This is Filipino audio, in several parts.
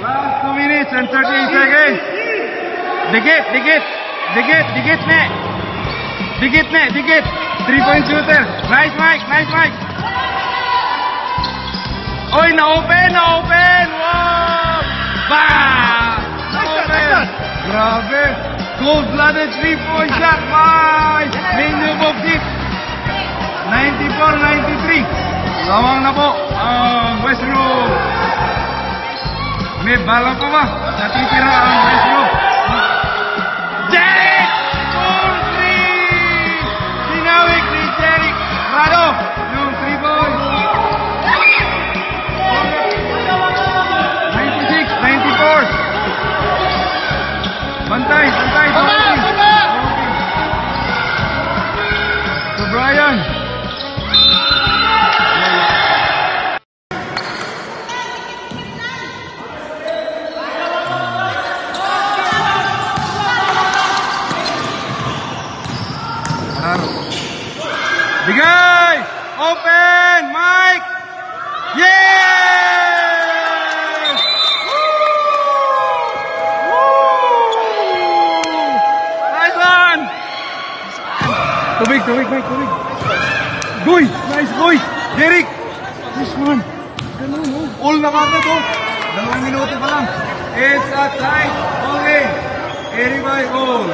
Last 2 minutes and 38 seconds. Dikit, dikit. Dikit, dikit, ne. Dikit, ne, dikit. 3 point shooter. Nice, Mike. Nice, Mike. Oy, na-open, na-open. Wow! Bam! Na-open. Grabe. Cold-blooded 3 point shot, Mike. Of it. 94-93. Lamang na po ang Westbrook. Duit balok kok mah. Dadi pira orang Bigay! Open! Mike! Yes! Woo! Woo! Nice one! Tubig, tubig, Mike, tubig. Goy! Nice, Goy! Derek! Nice one! Ganun, oh. All na kagad, oh. Dalawang minuto pa lang. It's a tie. Okay. Everybody all.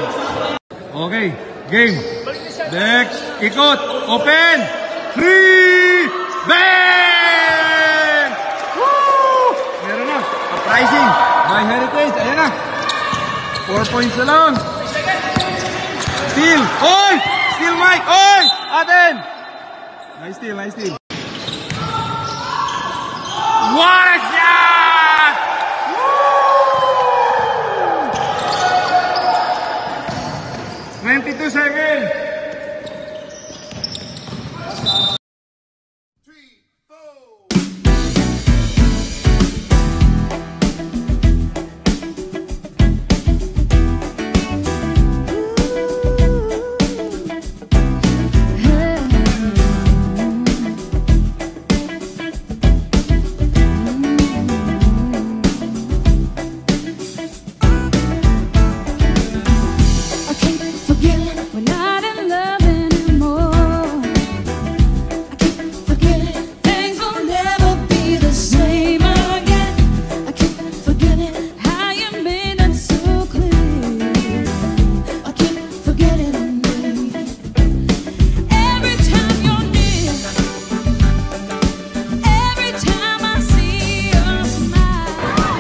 Okay. Game. Next. Ikot. Open. Three. Bang! Woo! Meron na. Uprising. By Heritage. Ayan na. Four points na lang. Steal. Oy! Steal, Mike. Oy! Aten! Nice steal, nice steal. What a shot! Woo! 22 seconds.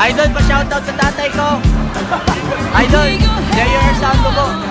Idol, pa-shoutout sa tatay ko. Idol, J.U.R. Santo